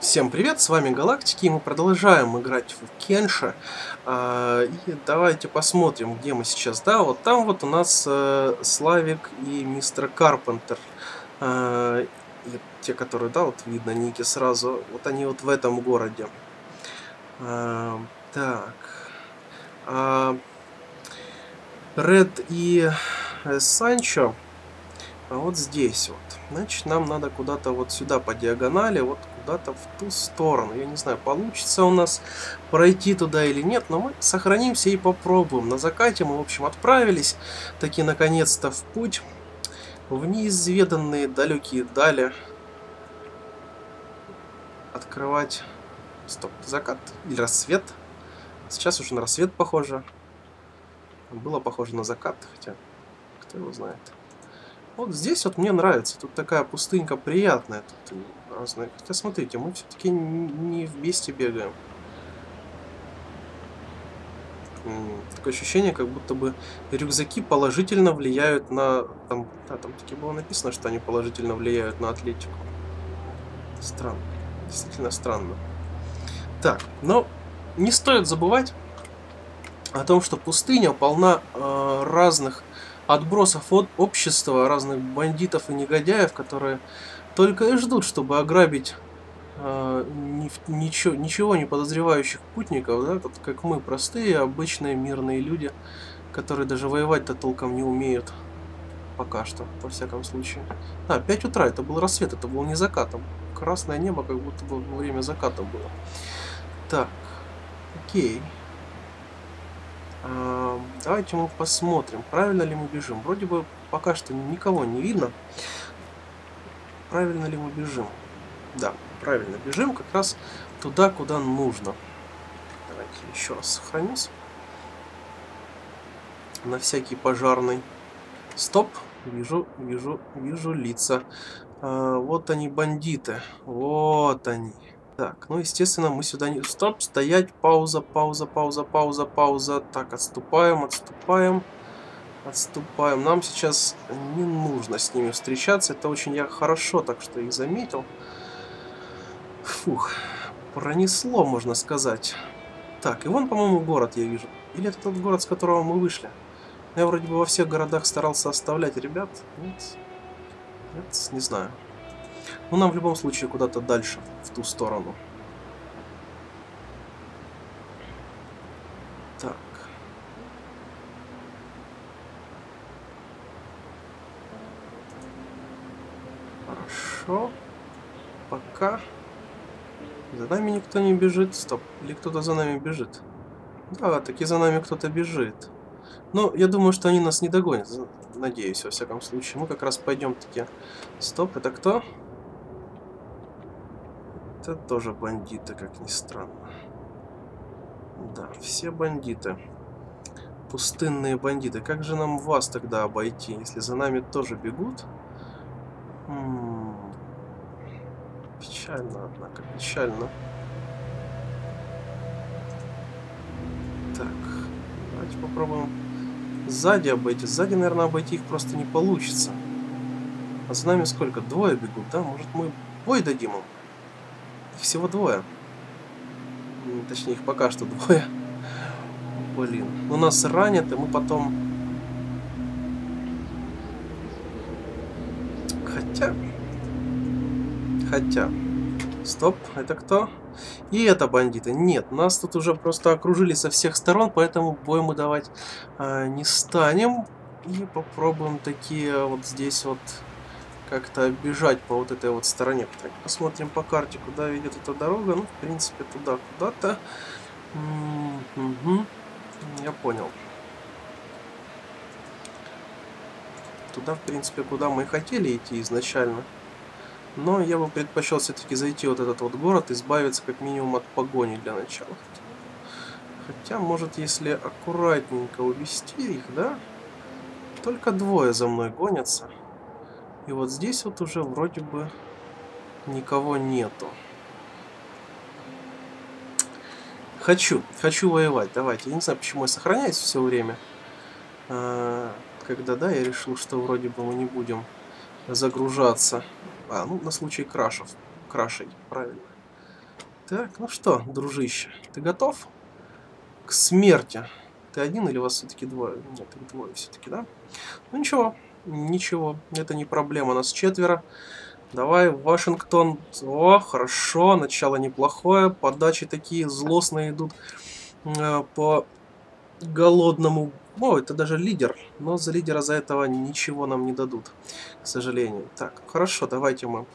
Всем привет, с вами Галактики, и мы продолжаем играть в Кенша. А, и давайте посмотрим, где мы сейчас. Да, вот там вот у нас э, Славик и мистер Карпентер. А, те, которые, да, вот видно ники сразу. Вот они вот в этом городе. А, так. Ред и э, Санчо а вот здесь вот. Значит, нам надо куда-то вот сюда по диагонали, вот куда-то в ту сторону. Я не знаю, получится у нас пройти туда или нет, но мы сохранимся и попробуем. На закате мы, в общем, отправились таки наконец-то в путь в неизведанные далекие дали. Открывать... Стоп, закат или рассвет? Сейчас уже на рассвет похоже. Было похоже на закат, хотя кто его знает. Вот здесь вот мне нравится. Тут такая пустынька приятная. Тут разные. Хотя смотрите, мы все-таки не в бесте бегаем. Такое ощущение, как будто бы рюкзаки положительно влияют на... Там, да, там таки было написано, что они положительно влияют на атлетику. Странно. Действительно странно. Так, но не стоит забывать о том, что пустыня полна э, разных отбросов от общества, разных бандитов и негодяев, которые только и ждут, чтобы ограбить э, ни, ничего, ничего не подозревающих путников, да, вот как мы, простые, обычные, мирные люди, которые даже воевать-то толком не умеют. Пока что, во всяком случае. А, 5 утра, это был рассвет, это был не закатом. Красное небо как будто бы время заката было. Так, окей. А, давайте мы посмотрим, правильно ли мы бежим. Вроде бы пока что никого не видно. Правильно ли мы бежим? Да, правильно бежим как раз туда, куда нужно. Давайте еще раз сохранимся. На всякий пожарный. Стоп. Вижу, вижу, вижу лица. А, вот они, бандиты. Вот они. Так, ну, естественно, мы сюда не... Стоп, стоять, пауза, пауза, пауза, пауза, пауза. Так, отступаем, отступаем, отступаем. Нам сейчас не нужно с ними встречаться. Это очень я хорошо, так что их заметил. Фух, пронесло, можно сказать. Так, и вон, по-моему, город я вижу. Или это тот город, с которого мы вышли? Я вроде бы во всех городах старался оставлять ребят. Нет, нет не знаю. Ну, нам в любом случае куда-то дальше, в ту сторону. Так. Хорошо. Пока. За нами никто не бежит. Стоп. Или кто-то за нами бежит? Да, таки за нами кто-то бежит. Но я думаю, что они нас не догонят. Надеюсь, во всяком случае. Мы как раз пойдем таки. Стоп, это кто? Это тоже бандиты, как ни странно. Да, все бандиты. Пустынные бандиты. Как же нам вас тогда обойти, если за нами тоже бегут? -м. Печально, однако, печально. Так, давайте попробуем сзади обойти. Сзади, наверное, обойти их просто не получится. А за нами сколько? Двое бегут, да? Может, мы бой дадим им? Их всего двое. Точнее, их пока что двое. Блин. У нас ранят, и мы потом... Хотя... Стоп, это кто? И это бандиты. Нет, нас тут уже просто окружили со всех сторон, поэтому бой мы давать а, не станем. И попробуем такие вот здесь вот как-то бежать по вот этой вот стороне. Так, посмотрим по карте, куда ведет эта дорога. Ну, в принципе, туда куда-то. Угу. Я понял. Туда, в принципе, куда мы и хотели идти изначально. Но я бы предпочел все-таки зайти вот этот вот город, избавиться как минимум от погони для начала. Хотя, может, если аккуратненько увести их, да? Только двое за мной гонятся. И вот здесь вот уже вроде бы никого нету. Хочу, хочу воевать, давайте. Я не знаю, почему я сохраняюсь все время. А, когда, да, я решил, что вроде бы мы не будем загружаться. А, ну, на случай крашев. Крашей, правильно. Так, ну что, дружище, ты готов к смерти? Ты один или вас все-таки двое? Нет, их двое все-таки, да? Ну ничего, ничего, это не проблема, нас четверо. Давай, Вашингтон. О, хорошо, начало неплохое. Подачи такие злостные идут э, по голодному. О, это даже лидер. Но за лидера за этого ничего нам не дадут, к сожалению. Так, хорошо, давайте мы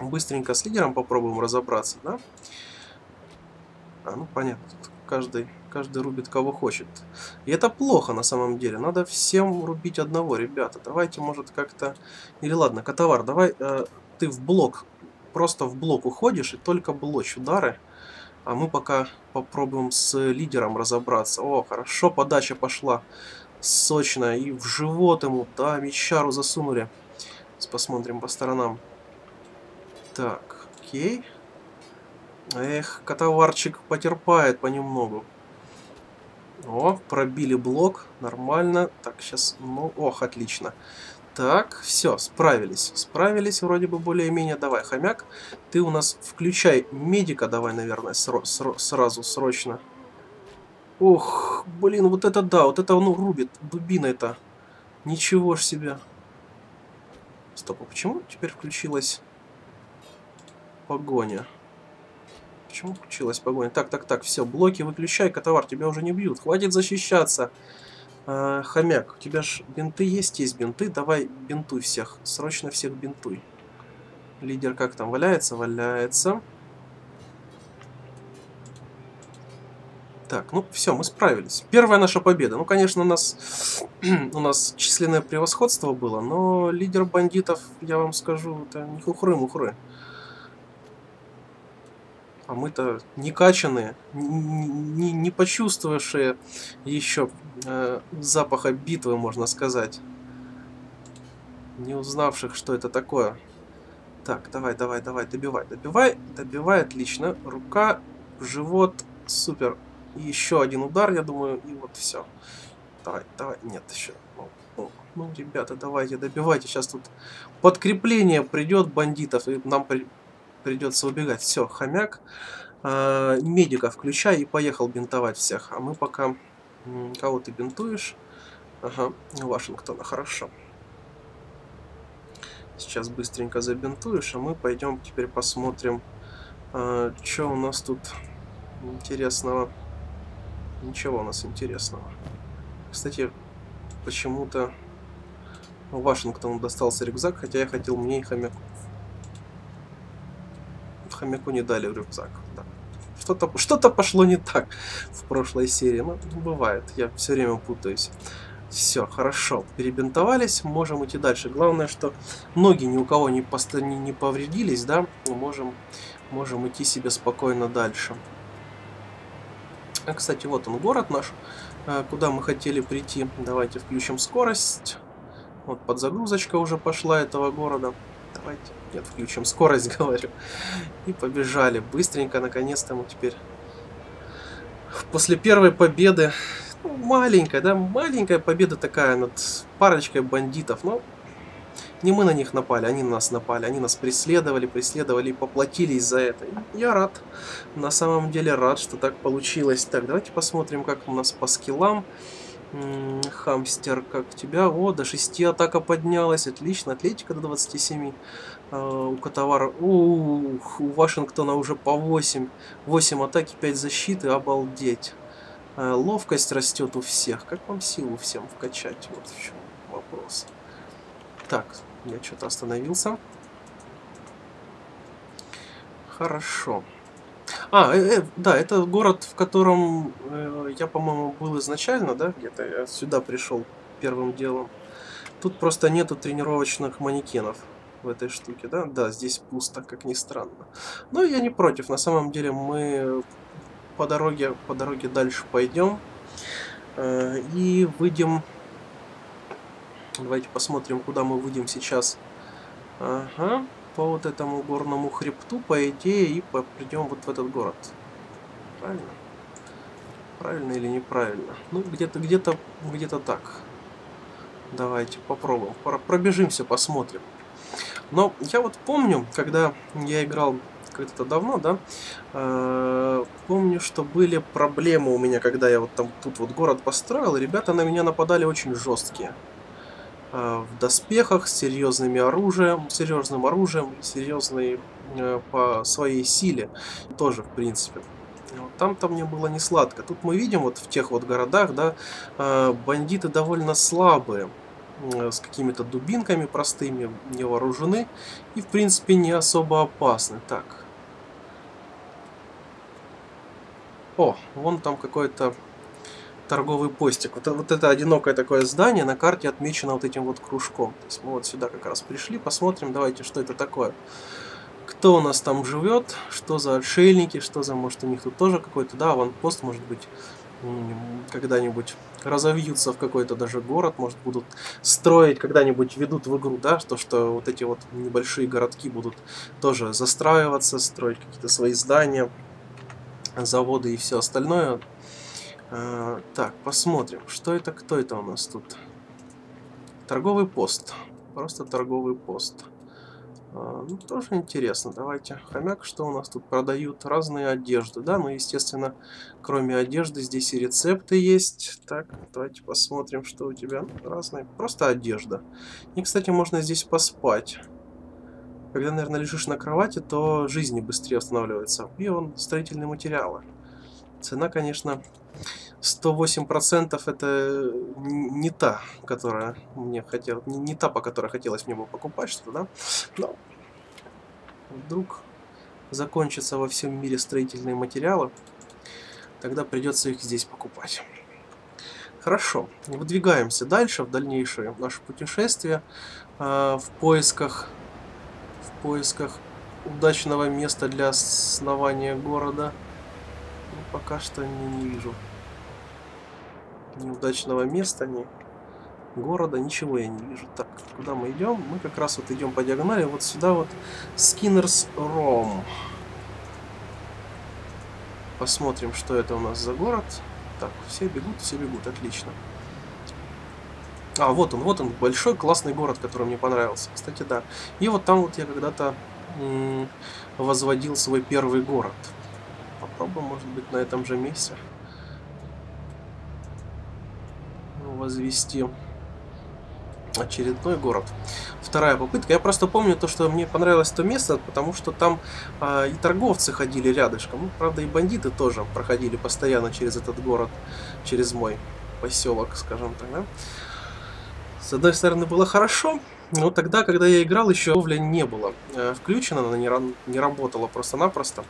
быстренько с лидером попробуем разобраться, да? А, ну понятно, каждый Каждый рубит кого хочет. И это плохо на самом деле. Надо всем рубить одного, ребята. Давайте, может, как-то... Или ладно, Котовар, давай э, ты в блок, просто в блок уходишь и только блочь удары. А мы пока попробуем с лидером разобраться. О, хорошо, подача пошла сочная. И в живот ему, да, мечару засунули. Сейчас посмотрим по сторонам. Так, окей. Эх, котоварчик потерпает понемногу. О, пробили блок, нормально. Так, сейчас, ну, ох, отлично. Так, все, справились. Справились вроде бы более-менее. Давай, хомяк, ты у нас включай медика, давай, наверное, сро сро сразу, срочно. Ох, блин, вот это да, вот это он рубит, дубина это. Ничего ж себе. Стоп, а почему теперь включилась погоня? Почему включилась погоня? Так, так, так, все, блоки выключай, котовар, тебя уже не бьют. Хватит защищаться. А, хомяк, у тебя же бинты есть? Есть бинты, давай бинтуй всех. Срочно всех бинтуй. Лидер как там, валяется? Валяется. Так, ну все, мы справились. Первая наша победа. Ну, конечно, у нас, у нас численное превосходство было, но лидер бандитов, я вам скажу, это не хухры-мухры. А мы-то не качанные, не, не почувствовавшие еще э, запаха битвы, можно сказать. Не узнавших, что это такое. Так, давай, давай, давай, добивай, добивай, добивай, отлично. Рука, живот, супер. Еще один удар, я думаю, и вот все. Давай, давай, нет, еще. Ну, ну, ну, ребята, давайте, добивайте. Сейчас тут подкрепление придет бандитов, и нам при придется убегать. Все, хомяк. Э, медика включай и поехал бинтовать всех. А мы пока... Кого ты бинтуешь? Ага, Вашингтона, хорошо. Сейчас быстренько забинтуешь, а мы пойдем теперь посмотрим, э, что у нас тут интересного. Ничего у нас интересного. Кстати, почему-то Вашингтону достался рюкзак, хотя я хотел мне и хомяку хомяку не дали рюкзак. Да. Что-то что, -то, пошло не так в прошлой серии. Ну, бывает, я все время путаюсь. Все, хорошо, перебинтовались, можем идти дальше. Главное, что ноги ни у кого не, не, не повредились, да, мы можем, можем идти себе спокойно дальше. А, кстати, вот он город наш, э, куда мы хотели прийти. Давайте включим скорость. Вот подзагрузочка уже пошла этого города. Давайте. Нет, включим скорость, говорю. И побежали. Быстренько, наконец-то мы теперь... После первой победы... Ну, маленькая, да, маленькая победа такая над парочкой бандитов. Но не мы на них напали, они на нас напали. Они нас преследовали, преследовали и поплатились за это. Я рад. На самом деле рад, что так получилось. Так, давайте посмотрим, как у нас по скиллам. Хамстер, как тебя? О, до 6 атака поднялась. Отлично. Атлетика до 27. А, у Котовара... Ух, у Вашингтона уже по 8. 8 атаки, 5 защиты. Обалдеть. А, ловкость растет у всех. Как вам силу всем вкачать? Вот в чем вопрос. Так, я что-то остановился. Хорошо. А, э, э, да, это город, в котором э, я, по-моему, был изначально, да, где-то я сюда пришел первым делом. Тут просто нету тренировочных манекенов в этой штуке, да? Да, здесь пусто, как ни странно. Но я не против, на самом деле мы по дороге, по дороге дальше пойдем э, и выйдем... Давайте посмотрим, куда мы выйдем сейчас. Ага, по вот этому горному хребту, по идее, и придем вот в этот город. Правильно? Правильно или неправильно? Ну, где-то, где-то, где-то так. Давайте попробуем. Пробежимся, посмотрим. Но я вот помню, когда я играл когда-то давно, да, э, помню, что были проблемы у меня, когда я вот там тут вот город построил, ребята на меня нападали очень жесткие. Э, в доспехах, с серьезными оружием, серьезным оружием, серьезной э, по своей силе тоже, в принципе. Там-то мне было не сладко. Тут мы видим вот в тех вот городах, да, э, бандиты довольно слабые с какими-то дубинками простыми, не вооружены и в принципе не особо опасны. Так. О, вон там какой-то торговый постик. Вот, вот это одинокое такое здание на карте отмечено вот этим вот кружком. То есть мы вот сюда как раз пришли, посмотрим, давайте, что это такое. Кто у нас там живет, что за отшельники, что за, может, у них тут тоже какой-то, да, аванпост, может быть, когда-нибудь разовьются в какой-то даже город, может, будут строить, когда-нибудь ведут в игру, да, то, что вот эти вот небольшие городки будут тоже застраиваться, строить какие-то свои здания, заводы и все остальное. А, так, посмотрим, что это, кто это у нас тут? Торговый пост. Просто торговый пост. А, ну, тоже интересно. Давайте. Хомяк, что у нас тут продают? Разные одежды, да? Ну, естественно, кроме одежды, здесь и рецепты есть. Так, давайте посмотрим, что у тебя. Разные. Просто одежда. И, кстати, можно здесь поспать. Когда, наверное, лежишь на кровати, то жизни быстрее восстанавливается. И он строительные материалы. Цена, конечно, 108% это не та, которая мне хотела, не, не та, по которой хотелось мне бы покупать что-то, да? Но вдруг закончатся во всем мире строительные материалы, тогда придется их здесь покупать. Хорошо, выдвигаемся дальше в дальнейшее наше путешествие э, в поисках в поисках удачного места для основания города. Ну, пока что не, не вижу неудачного места, ни города, ничего я не вижу. Так, куда мы идем? Мы как раз вот идем по диагонали, вот сюда вот Скиннерс Ром. Посмотрим, что это у нас за город. Так, все бегут, все бегут, отлично. А, вот он, вот он, большой классный город, который мне понравился. Кстати, да. И вот там вот я когда-то возводил свой первый город. Попробуем, может быть, на этом же месте. Возвести очередной город. Вторая попытка. Я просто помню то, что мне понравилось то место, потому что там э, и торговцы ходили рядышком. Ну, правда, и бандиты тоже проходили постоянно через этот город, через мой поселок, скажем так, да. С одной стороны, было хорошо, но тогда, когда я играл, еще ловля не было э, включена, она не, не работала просто-напросто.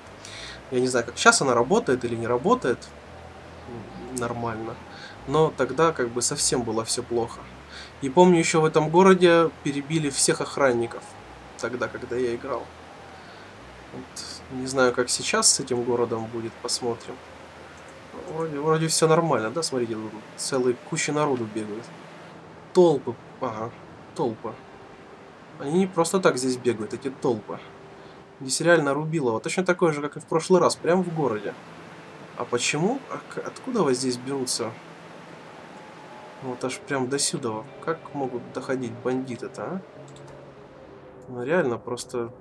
Я не знаю, как сейчас она работает или не работает нормально но тогда как бы совсем было все плохо. И помню, еще в этом городе перебили всех охранников, тогда, когда я играл. Вот, не знаю, как сейчас с этим городом будет, посмотрим. Вроде, вроде все нормально, да, смотрите, целые куча народу бегают. Толпы, ага, толпа. Они не просто так здесь бегают, эти толпы. Здесь реально рубилово, точно такое же, как и в прошлый раз, прямо в городе. А почему? А откуда вы здесь берутся вот аж прям до сюда. Как могут доходить бандиты-то, а? Ну реально просто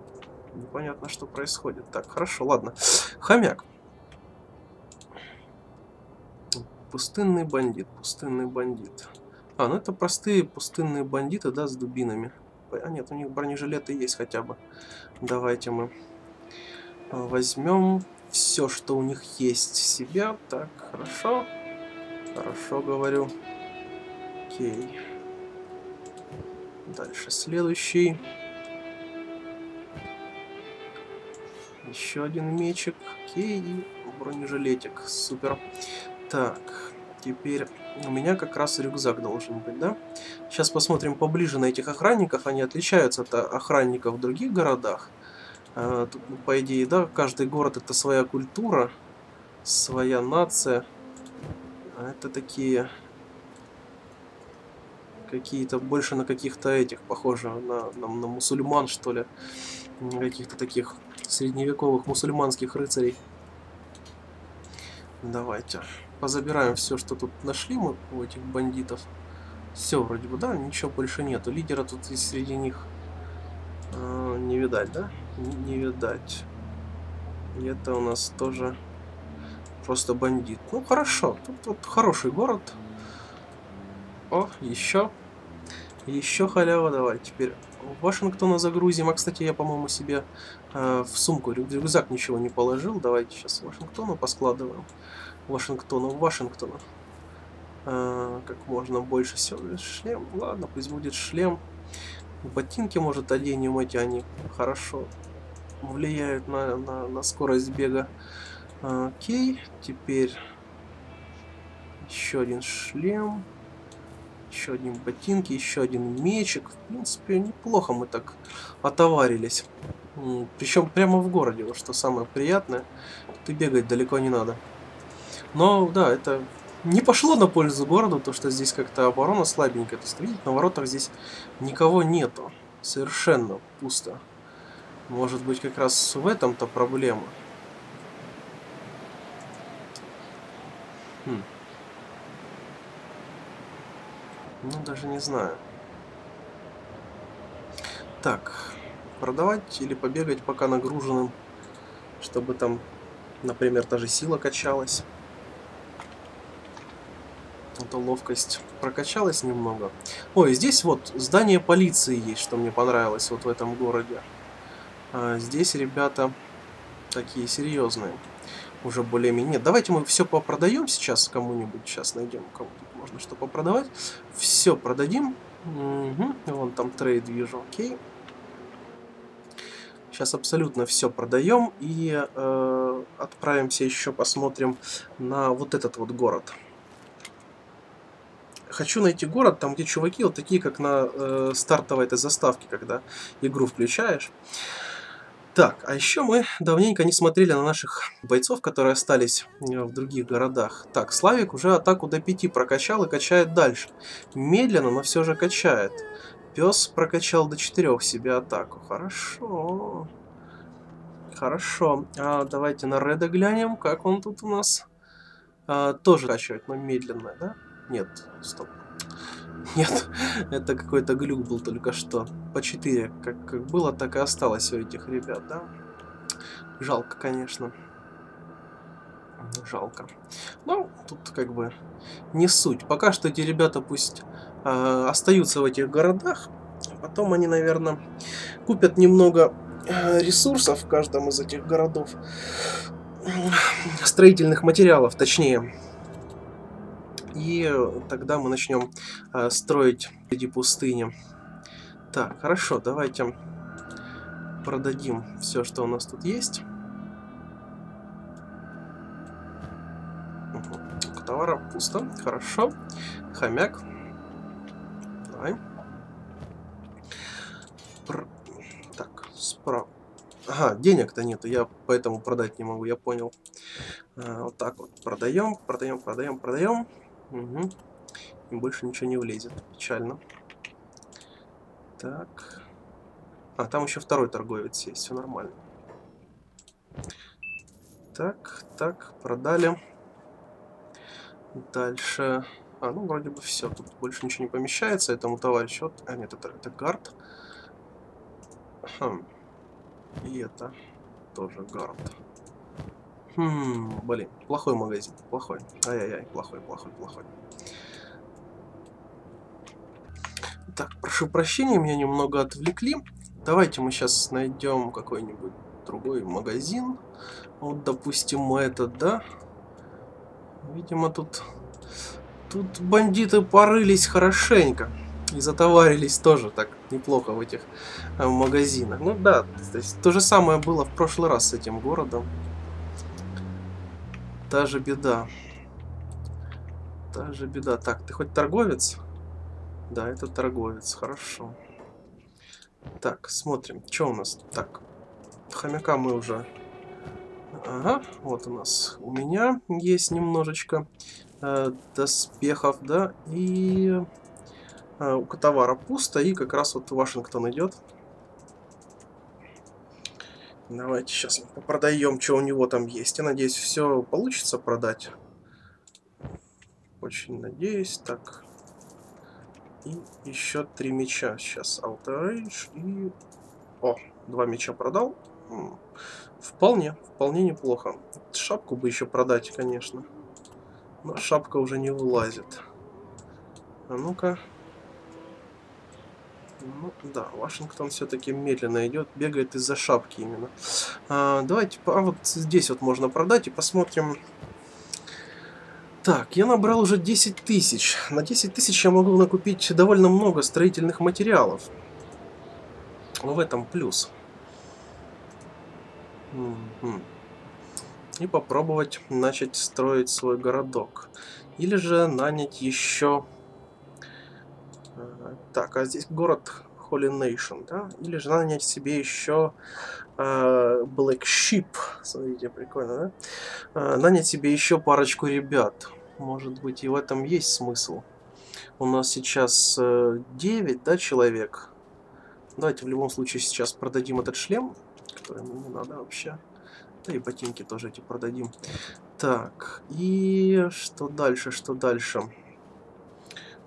непонятно, что происходит. Так, хорошо, ладно. Хомяк. Пустынный бандит, пустынный бандит. А, ну это простые пустынные бандиты, да, с дубинами. А нет, у них бронежилеты есть хотя бы. Давайте мы возьмем все, что у них есть себя. Так, хорошо. Хорошо, говорю. Окей. Дальше следующий. Еще один мечик. Окей. Бронежилетик. Супер. Так. Теперь у меня как раз рюкзак должен быть, да? Сейчас посмотрим поближе на этих охранников. Они отличаются от охранников в других городах. А, тут, ну, по идее, да, каждый город это своя культура, своя нация. А это такие какие-то больше на каких-то этих похоже на, на, на мусульман что ли каких-то таких средневековых мусульманских рыцарей давайте позабираем все что тут нашли мы у этих бандитов все вроде бы да ничего больше нету лидера тут и среди них э, не видать да не, не видать И это у нас тоже просто бандит. Ну, хорошо. Тут вот хороший город. О, еще. Еще халява. Давай теперь Вашингтона загрузим. А, кстати, я, по-моему, себе э, в сумку, рюкзак ничего не положил. Давайте сейчас Вашингтона поскладываем. Вашингтона, Вашингтона. Э, как можно больше всего. Шлем. Ладно, пусть будет шлем. Ботинки, может, оденем эти, они хорошо влияют на, на, на скорость бега. Окей, теперь еще один шлем. Еще один ботинки, еще один мечик. В принципе, неплохо мы так отоварились. Причем прямо в городе, вот что самое приятное. Ты бегать далеко не надо. Но, да, это не пошло на пользу городу, то что здесь как-то оборона слабенькая. То есть, видите, на воротах здесь никого нету. Совершенно пусто. Может быть, как раз в этом-то проблема. Хм. Ну, даже не знаю. Так, продавать или побегать пока нагруженным, чтобы там, например, даже сила качалась. Это ловкость прокачалась немного. Ой, здесь вот здание полиции есть, что мне понравилось вот в этом городе. А здесь ребята такие серьезные. Уже более-менее. Давайте мы все попродаем сейчас кому-нибудь. Сейчас найдем тут можно что попродавать. Все продадим. Угу. Вон там трейд вижу. Окей. Сейчас абсолютно все продаем и э, отправимся еще посмотрим на вот этот вот город хочу найти город, там где чуваки вот такие, как на э, стартовой этой заставке, когда игру включаешь. Так, а еще мы давненько не смотрели на наших бойцов, которые остались э, в других городах. Так, Славик уже атаку до 5 прокачал и качает дальше. Медленно, но все же качает. Пес прокачал до 4 себе атаку. Хорошо. Хорошо. А давайте на Реда глянем, как он тут у нас. А, тоже качивает, но медленно, да? Нет, стоп. Нет, это какой-то глюк был только что. По 4, как, как было, так и осталось у этих ребят, да? Жалко, конечно. Жалко. Ну, тут как бы не суть. Пока что эти ребята пусть э, остаются в этих городах. Потом они, наверное, купят немного э, ресурсов в каждом из этих городов. Строительных материалов, точнее. И тогда мы начнем э, строить эти пустыни. Так, хорошо, давайте продадим все, что у нас тут есть. Угу. Товара пусто, хорошо. Хомяк. Давай. Пр... Так, справа. Ага, денег-то нету, я поэтому продать не могу, я понял. А, вот так вот. Продаем, продаем, продаем, продаем. Угу. И больше ничего не влезет. Печально. Так. А, там еще второй торговец есть. Все нормально. Так, так, продали. Дальше. А, ну, вроде бы все. Тут больше ничего не помещается этому товарищу. Вот. А, нет, это, это гард. Хм. И это тоже гард. Хм, блин, плохой магазин, плохой. Ай-яй-яй, плохой, плохой, плохой. Так, прошу прощения, меня немного отвлекли. Давайте мы сейчас найдем какой-нибудь другой магазин. Вот, допустим, этот, да? Видимо, тут... Тут бандиты порылись хорошенько. И затоварились тоже так неплохо в этих э, магазинах. Ну да, то, есть, то же самое было в прошлый раз с этим городом. Та же беда. Та же беда. Так, ты хоть торговец? Да, это торговец. Хорошо. Так, смотрим. Что у нас? Так, хомяка мы уже... Ага, вот у нас. У меня есть немножечко э, доспехов, да, и э, у товара пусто, и как раз вот Вашингтон идет. Давайте сейчас продаем, что у него там есть. Я надеюсь, все получится продать. Очень надеюсь. Так. И еще три меча. Сейчас Outer и... О, два меча продал. Вполне, вполне неплохо. Шапку бы еще продать, конечно. Но шапка уже не вылазит. А ну-ка. Ну, да, Вашингтон все-таки медленно идет, бегает из-за шапки именно. А, давайте, а вот здесь вот можно продать и посмотрим. Так, я набрал уже 10 тысяч. На 10 тысяч я могу накупить довольно много строительных материалов. В этом плюс. И попробовать начать строить свой городок. Или же нанять еще так, а здесь город Holy Nation, да? Или же надо нанять себе еще э, Black Sheep. Смотрите, прикольно, да? Э, нанять себе еще парочку ребят. Может быть, и в этом есть смысл. У нас сейчас э, 9, да, человек. Давайте в любом случае сейчас продадим этот шлем, который мне не надо вообще. Да и ботинки тоже эти продадим. Так, и что дальше, что дальше?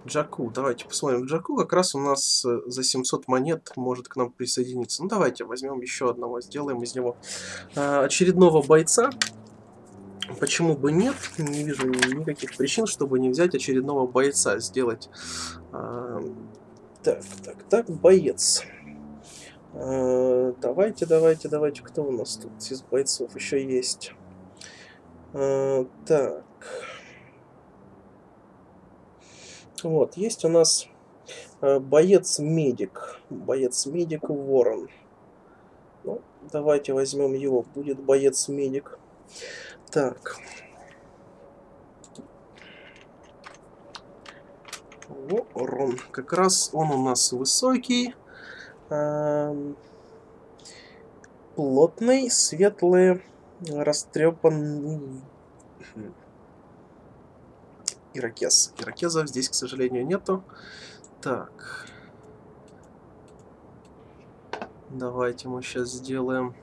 Джаку, давайте посмотрим. Джаку как раз у нас э, за 700 монет может к нам присоединиться. Ну давайте возьмем еще одного, сделаем из него э, очередного бойца. Почему бы нет? Не вижу никаких причин, чтобы не взять очередного бойца, сделать. Э, так, так, так, боец. Э, давайте, давайте, давайте, кто у нас тут из бойцов еще есть? Э, так. Вот, есть у нас э, боец-медик. Боец-медик Ворон. Ну, давайте возьмем его. Будет боец-медик. Так. Ворон. Как раз он у нас высокий. Эм, плотный, светлый, растрепанный ирокез. Ирокезов здесь, к сожалению, нету. Так. Давайте мы сейчас сделаем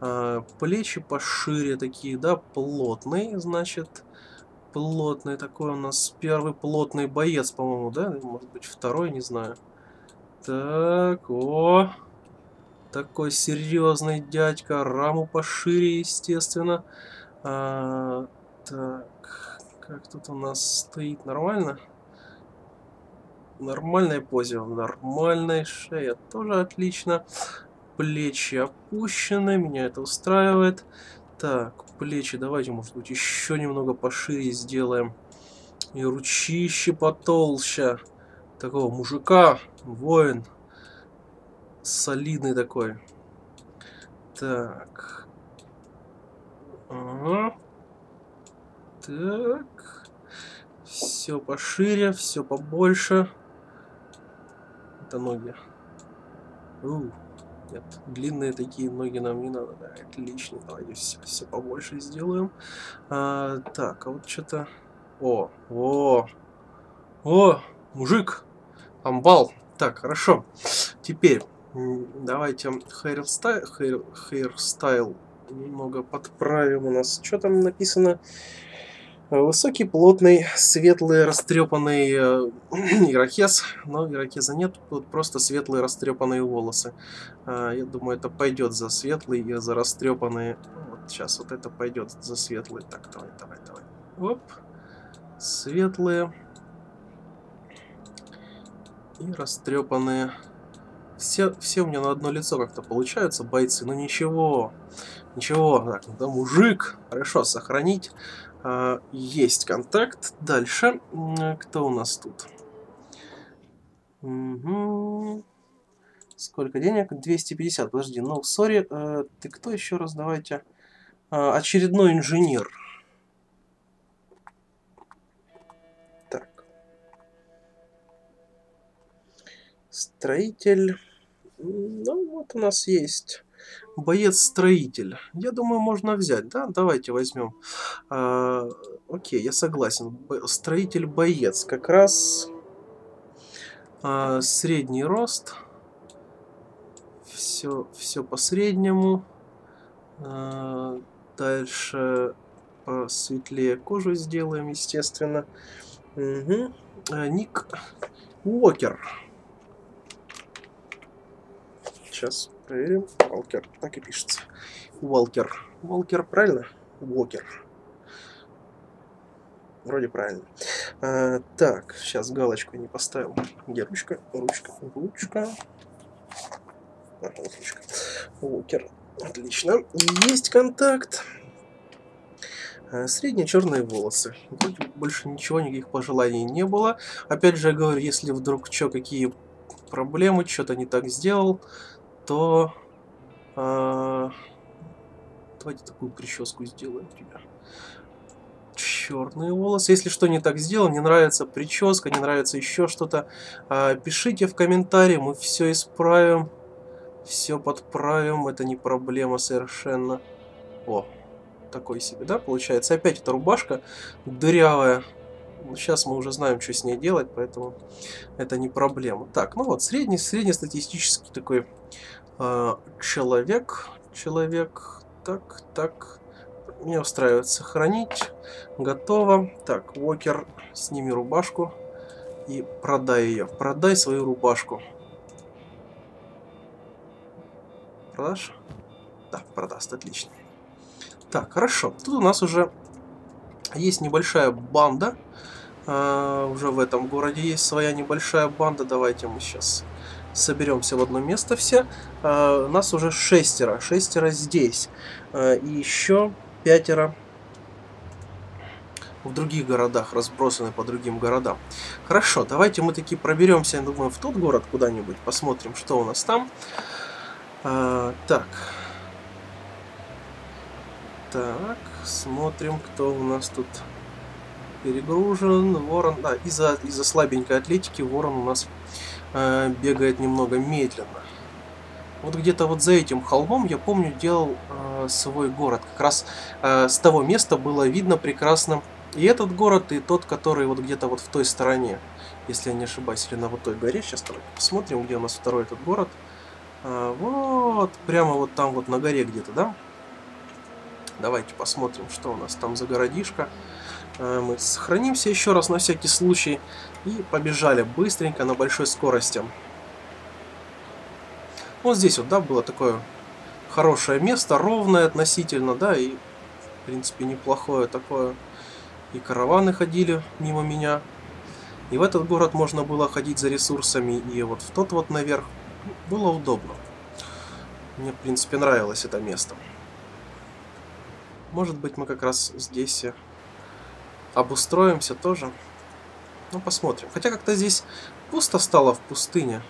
а, плечи пошире такие, да, плотный, значит, плотный такой у нас первый плотный боец, по-моему, да, может быть второй, не знаю. Так, о, такой серьезный дядька, раму пошире, естественно. А, так, как тут у нас стоит нормально? Нормальная позе, нормальная шея, тоже отлично. Плечи опущены, меня это устраивает. Так, плечи давайте, может быть, еще немного пошире сделаем. И ручище потолще. Такого мужика, воин. Солидный такой. Так. Ага. Так. Все пошире, все побольше. Это ноги. У, нет, длинные такие ноги нам не надо. Да, отлично, давайте все, все побольше сделаем. А, так, а вот что-то... О, о, о, мужик, амбал. Так, хорошо. Теперь давайте hairstyle, hair, немного подправим. У нас что там написано? Высокий, плотный, светлый, растрепанный э, ирокез, но ирокеза нет, тут просто светлые растрепанные волосы. Э, я думаю, это пойдет за светлый и за растрепанные. Вот сейчас вот это пойдет за светлый. Так, давай, давай, давай. Оп. Светлые. И растрепанные. Все, все у меня на одно лицо как-то получаются бойцы, но ничего. Ничего, так, да, мужик, хорошо, сохранить. А, есть контакт. Дальше. Кто у нас тут? Угу. Сколько денег? 250. Подожди, ну, сори. Э, ты кто еще раз? Давайте. Э, очередной инженер. Так. Строитель. Ну, вот у нас есть Боец-строитель. Я думаю, можно взять, да? Давайте возьмем. А, окей, я согласен. Строитель-боец. Как раз а, средний рост. Все, все по среднему. А, дальше посветлее кожу сделаем, естественно. Угу. А, ник Уокер. Сейчас Проверим. Уолкер. Так и пишется. Уолкер. Уолкер, правильно? Уокер. Вроде правильно. А, так, сейчас галочку не поставил. Где ручка? Ручка. Ручка. А, вот ручка. Уокер. Отлично. Есть контакт. А, средние черные волосы. Вроде больше ничего, никаких пожеланий не было. Опять же, я говорю, если вдруг что, какие проблемы, что-то не так сделал, то... А, давайте такую прическу сделаем тебя. Черные волосы. Если что не так сделал, не нравится прическа, не нравится еще что-то, а, пишите в комментарии, мы все исправим. Все подправим, это не проблема совершенно. О, такой себе, да, получается. Опять эта рубашка дырявая. Сейчас мы уже знаем, что с ней делать, поэтому это не проблема. Так, ну вот, средний, среднестатистический такой э, человек. Человек, так, так. Меня устраивает сохранить. Готово. Так, Уокер, сними рубашку и продай ее. Продай свою рубашку. Продашь? Да, продаст, отлично. Так, хорошо. Тут у нас уже есть небольшая банда. Uh, уже в этом городе есть своя небольшая банда. Давайте мы сейчас соберемся в одно место все. Uh, нас уже шестеро. Шестеро здесь. Uh, и еще пятеро в других городах, разбросаны по другим городам. Хорошо, давайте мы таки проберемся, я думаю, в тот город куда-нибудь. Посмотрим, что у нас там. так. Так, смотрим, кто у нас тут перегружен. Ворон, да, из-за из, -за, слабенькой атлетики Ворон у нас э, бегает немного медленно. Вот где-то вот за этим холмом, я помню, делал э, свой город. Как раз э, с того места было видно прекрасно и этот город, и тот, который вот где-то вот в той стороне. Если я не ошибаюсь, или на вот той горе. Сейчас посмотрим, где у нас второй этот город. Э, вот, прямо вот там вот на горе где-то, да? Давайте посмотрим, что у нас там за городишко. Мы сохранимся еще раз на всякий случай. И побежали быстренько на большой скорости. Вот здесь вот, да, было такое хорошее место, ровное относительно, да, и, в принципе, неплохое такое. И караваны ходили мимо меня. И в этот город можно было ходить за ресурсами, и вот в тот вот наверх было удобно. Мне, в принципе, нравилось это место. Может быть, мы как раз здесь обустроимся тоже. Ну, посмотрим. Хотя как-то здесь пусто стало в пустыне.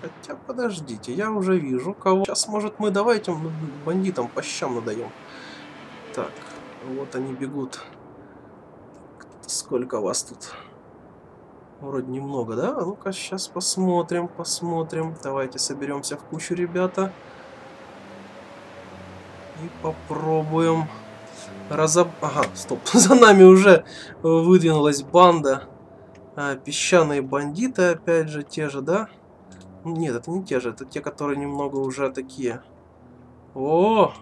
Хотя, подождите, я уже вижу кого. Сейчас, может, мы давайте бандитам по щам надаем. Так, вот они бегут. Сколько вас тут? Вроде немного, да? Ну-ка, сейчас посмотрим, посмотрим. Давайте соберемся в кучу, ребята. И попробуем разоб... Ага, стоп. За нами уже выдвинулась банда. А, песчаные бандиты, опять же, те же, да? Нет, это не те же. Это те, которые немного уже такие. О!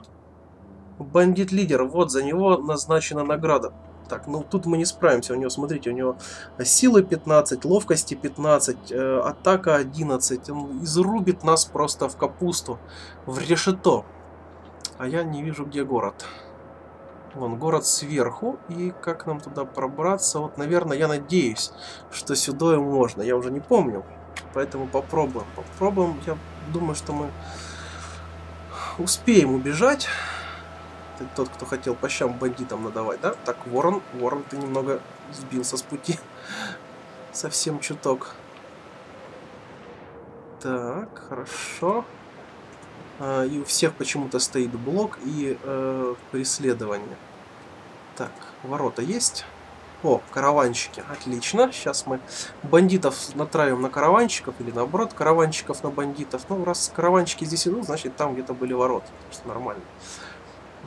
Бандит-лидер. Вот, за него назначена награда. Так, ну тут мы не справимся. У него, смотрите, у него силы 15, ловкости 15, э, атака 11. Он изрубит нас просто в капусту, в решето. А я не вижу, где город. Вон, город сверху. И как нам туда пробраться? Вот, наверное, я надеюсь, что сюда можно. Я уже не помню. Поэтому попробуем. Попробуем. Я думаю, что мы успеем убежать. Тот, кто хотел по щам бандитам надавать, да? Так, Ворон. Ворон, ты немного сбился с пути. Совсем чуток. Так, хорошо. А, и у всех почему-то стоит блок и э, преследование. Так, ворота есть. О, караванчики. Отлично. Сейчас мы бандитов натравим на караванчиков. Или наоборот, караванчиков на бандитов. Ну, раз караванчики здесь идут, значит там где-то были ворота. Что нормально.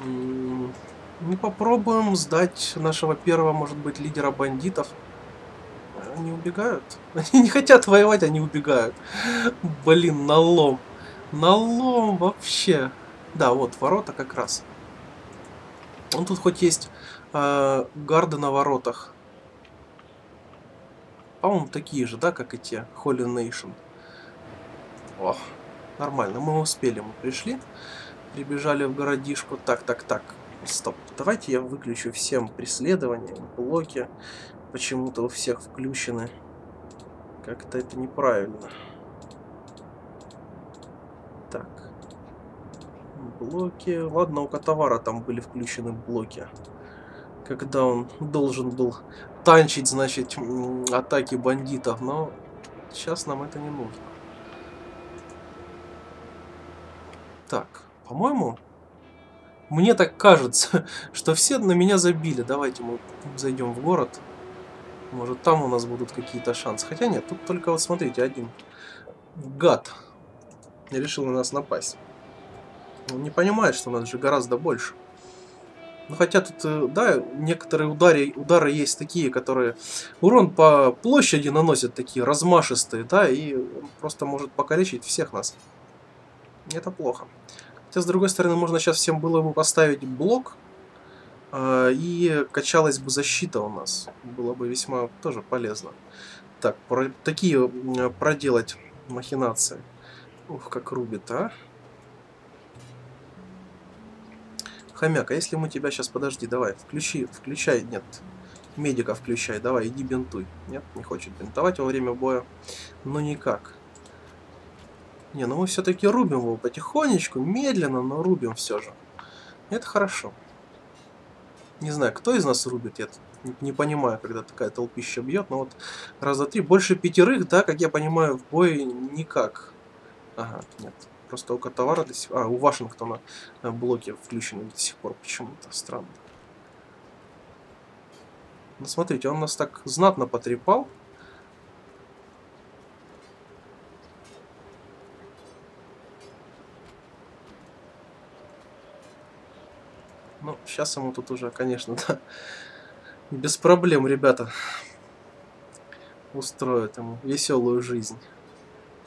Не попробуем сдать нашего первого, может быть, лидера бандитов. Они убегают. Они не хотят воевать, они убегают. Блин, налом. Налом вообще. Да, вот ворота как раз. Он тут хоть есть э, гарды на воротах. По-моему, такие же, да, как и те. Holy Nation. О, Нормально, мы успели, мы пришли. Прибежали в городишку. Так, так, так. Стоп. Давайте я выключу всем преследования, блоки. Почему-то у всех включены. Как-то это неправильно. Так. Блоки. Ладно, у Котовара там были включены блоки. Когда он должен был танчить, значит, атаки бандитов. Но сейчас нам это не нужно. Так, по-моему, мне так кажется, что все на меня забили. Давайте мы зайдем в город. Может, там у нас будут какие-то шансы. Хотя нет, тут только вот смотрите, один гад решил на нас напасть. Он не понимает, что у нас же гораздо больше. Ну, хотя тут, э, да, некоторые удары, удары есть такие, которые урон по площади наносят, такие размашистые, да, и просто может покалечить всех нас. Это плохо. Хотя, с другой стороны, можно сейчас всем было бы поставить блок, э, и качалась бы защита у нас. Было бы весьма тоже полезно. Так, про, такие проделать махинации. Ух, как рубит, а. Хомяк, а если мы тебя сейчас, подожди, давай, включи, включай, нет, медика включай, давай, иди бинтуй. Нет, не хочет бинтовать во время боя. Ну никак. Не, ну мы все-таки рубим его потихонечку, медленно, но рубим все же. Это хорошо. Не знаю, кто из нас рубит, я не понимаю, когда такая толпища бьет, но вот раз за три, больше пятерых, да, как я понимаю, в бой никак. Ага, нет. Просто у Котовара до сих А, у Вашингтона э, блоки включены до сих пор почему-то. Странно. Ну, смотрите, он нас так знатно потрепал. Ну, сейчас ему тут уже, конечно, да, без проблем, ребята, устроят ему веселую жизнь.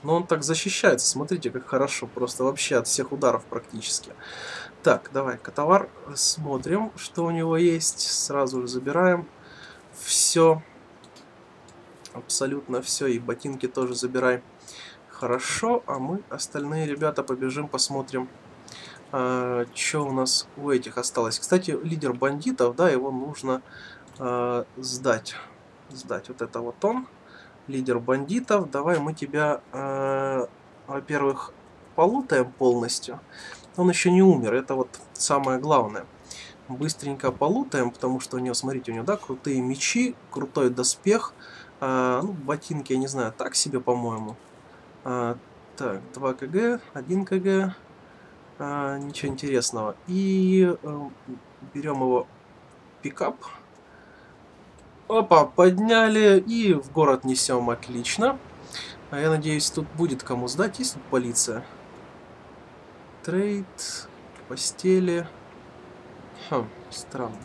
Но он так защищается, смотрите, как хорошо, просто вообще от всех ударов практически. Так, давай, Котовар, смотрим, что у него есть, сразу же забираем все, абсолютно все, и ботинки тоже забирай. Хорошо, а мы остальные ребята побежим, посмотрим, а, что у нас у этих осталось. Кстати, лидер бандитов, да, его нужно а, сдать. Сдать, вот это вот он лидер бандитов. Давай мы тебя, э, во-первых, полутаем полностью. Он еще не умер, это вот самое главное. Быстренько полутаем, потому что у него, смотрите, у него, да, крутые мечи, крутой доспех. Э, ну, ботинки, я не знаю, так себе, по-моему. Э, так, 2 кг, 1 кг. Э, ничего интересного. И э, берем его пикап. Опа, подняли и в город несем, отлично. А я надеюсь, тут будет кому сдать. Есть тут полиция? Трейд, постели. Хм, странно.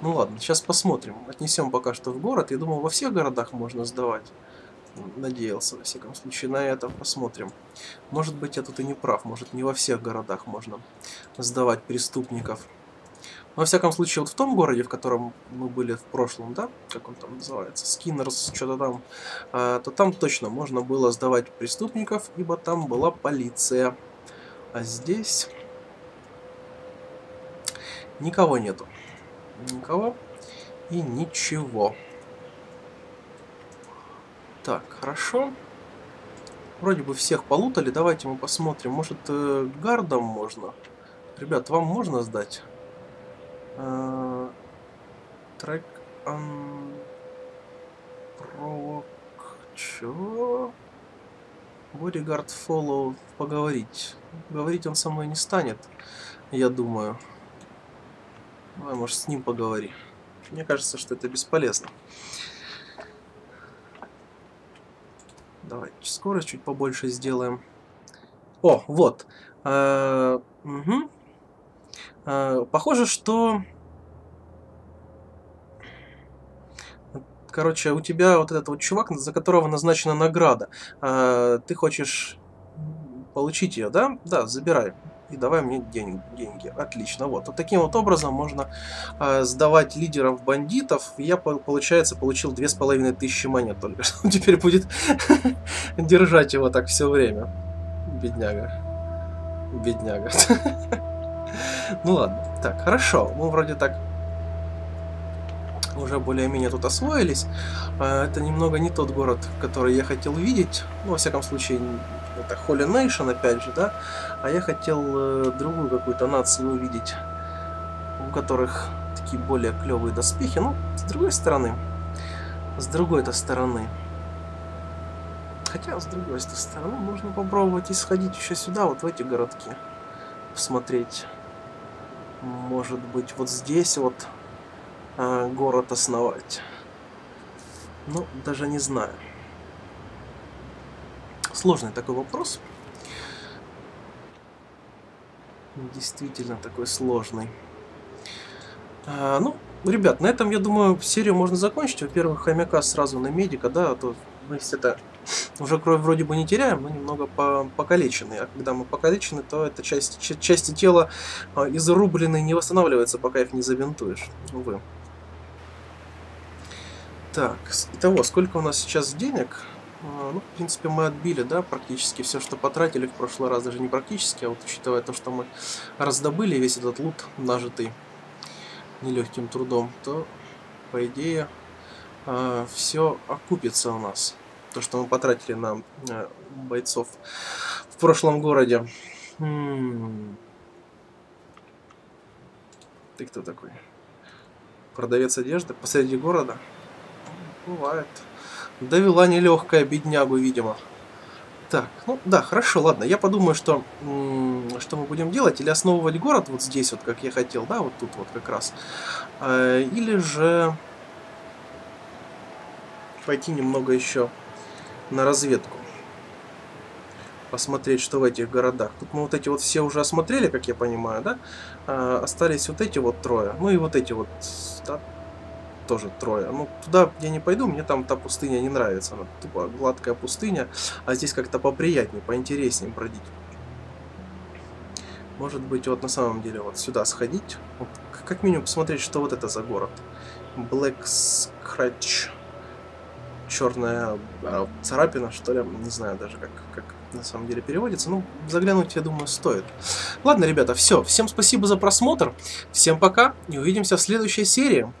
Ну ладно, сейчас посмотрим. Отнесем пока что в город. Я думал, во всех городах можно сдавать. Надеялся, во всяком случае, на это. Посмотрим. Может быть, я тут и не прав. Может, не во всех городах можно сдавать преступников. Во всяком случае, вот в том городе, в котором мы были в прошлом, да, как он там называется, Скиннерс, что-то там, а, то там точно можно было сдавать преступников, ибо там была полиция. А здесь никого нету. Никого и ничего. Так, хорошо. Вроде бы всех полутали. Давайте мы посмотрим. Может, э, гардом можно? Ребят, вам можно сдать? Uh, трек Unprovoke... Чё? Bodyguard Follow поговорить. Говорить он со мной не станет, я думаю. Давай, может, с ним поговори. Мне кажется, что это бесполезно. Давай скорость чуть побольше сделаем. О, вот. Uh, угу. Э, похоже, что... Короче, у тебя вот этот вот чувак, за которого назначена награда. Э, ты хочешь получить ее, да? Да, забирай. И давай мне день, деньги. Отлично. Вот. вот таким вот образом можно э, сдавать лидеров бандитов. Я, получается, получил две с половиной тысячи монет только что. Теперь будет держать его так все время. Бедняга. Бедняга. Ну ладно. Так, хорошо. Мы вроде так уже более-менее тут освоились. А, это немного не тот город, который я хотел видеть. Ну, во всяком случае, это Holy Nation, опять же, да. А я хотел э, другую какую-то нацию увидеть, у которых такие более клевые доспехи. Ну, с другой стороны, с другой-то стороны. Хотя, с другой стороны, можно попробовать и сходить еще сюда, вот в эти городки. Посмотреть. Может быть, вот здесь вот э, город основать. Ну, даже не знаю. Сложный такой вопрос. Действительно такой сложный. А, ну, ребят, на этом, я думаю, серию можно закончить. Во-первых, хомяка сразу на медика, да, а то мы это уже кровь вроде бы не теряем, но немного по покалечены. А когда мы покалечены, то эта часть, части тела а, изрублены не восстанавливается, пока их не забинтуешь. Увы. Так, итого, сколько у нас сейчас денег? А, ну, в принципе, мы отбили, да, практически все, что потратили в прошлый раз. Даже не практически, а вот учитывая то, что мы раздобыли весь этот лут, нажитый нелегким трудом, то, по идее, а, все окупится у нас. То, что мы потратили на а, бойцов в прошлом городе. М -м. Ты кто такой? Продавец одежды посреди города? Бывает. Довела нелегкая беднягу, видимо. Так, ну да, хорошо, ладно. Я подумаю, что, что мы будем делать. Или основывать город вот здесь, вот как я хотел, да, вот тут вот как раз. А, или же пойти немного еще на разведку. Посмотреть, что в этих городах. Тут мы вот эти вот все уже осмотрели, как я понимаю, да? А, остались вот эти вот трое. Ну и вот эти вот, да, тоже трое. Ну, туда я не пойду, мне там та пустыня не нравится. Она тупо гладкая пустыня, а здесь как-то поприятнее, поинтереснее бродить. Может быть, вот на самом деле вот сюда сходить. Вот, как минимум посмотреть, что вот это за город. Black Scratch. Черная а, царапина, что ли. Не знаю даже, как, как на самом деле переводится. Ну, заглянуть, я думаю, стоит. Ладно, ребята, все. Всем спасибо за просмотр. Всем пока и увидимся в следующей серии.